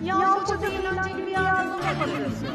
Ya hoca da eğlenceli bir yardım yapabilirsin.